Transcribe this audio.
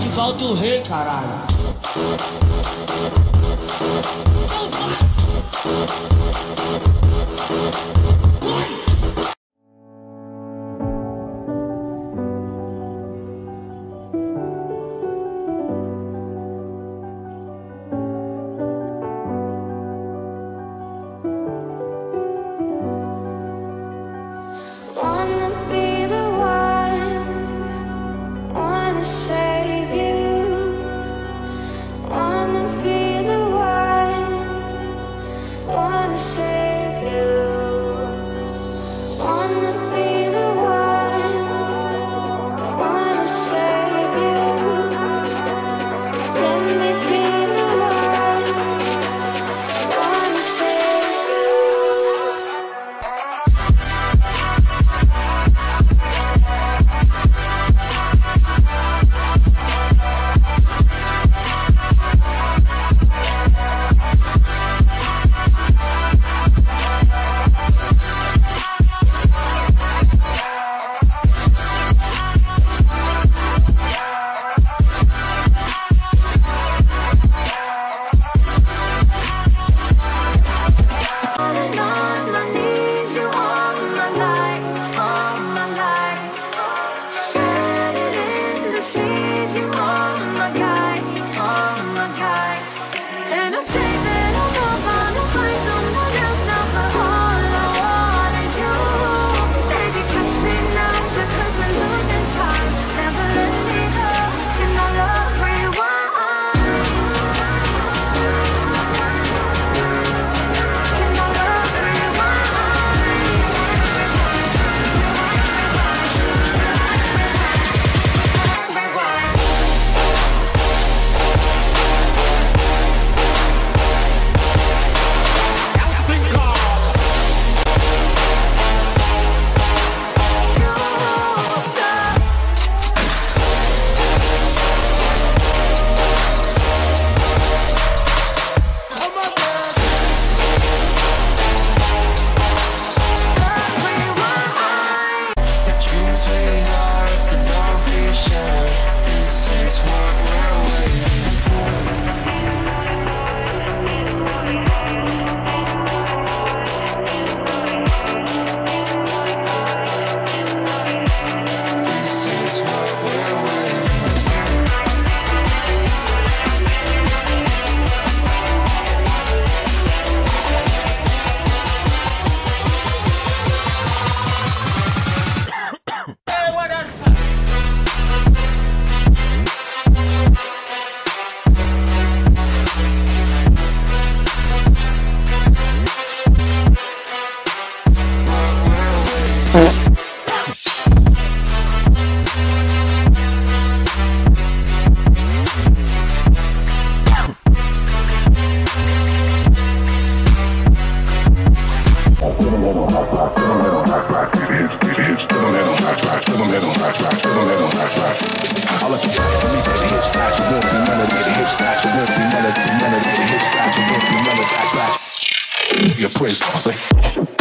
de volta o rei, caralho. Então gon' try, try, still gon' let gon' try, try. All of you try for me, baby, hit slash, you won't be none of it, hit slash, you won't be none you won't